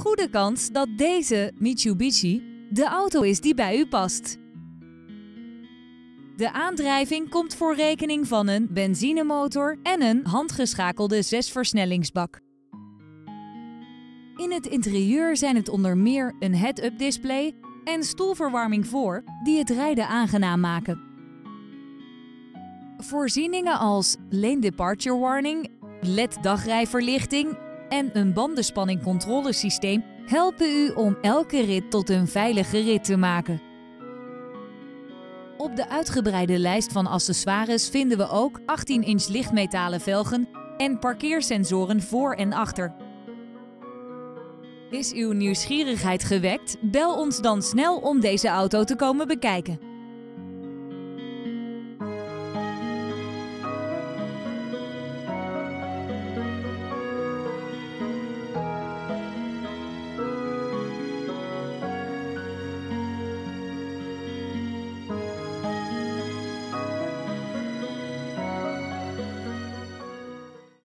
goede kans dat deze Mitsubishi de auto is die bij u past. De aandrijving komt voor rekening van een benzinemotor en een handgeschakelde zesversnellingsbak. In het interieur zijn het onder meer een head-up display en stoelverwarming voor die het rijden aangenaam maken. Voorzieningen als lane departure warning, LED dagrijverlichting en een bandenspanningcontrolesysteem helpen u om elke rit tot een veilige rit te maken. Op de uitgebreide lijst van accessoires vinden we ook 18-inch lichtmetalen velgen en parkeersensoren voor en achter. Is uw nieuwsgierigheid gewekt? Bel ons dan snel om deze auto te komen bekijken.